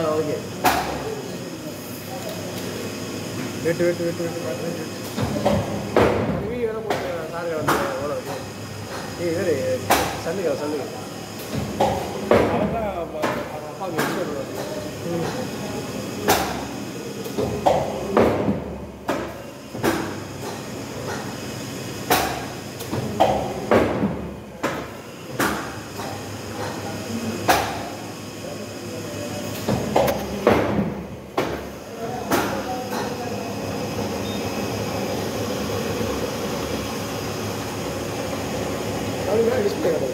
ஆ வெட்டு வெட்டு வெட்டு வெட்டு வெட்டு. வீடியோ வேலை போட்டு சாருங்க வந்து எவ்வளோ இருக்கு? ஏய் இவரு சந்திக்கா சந்திக்கா அவன் அப்பா mix I don't know, he's playable.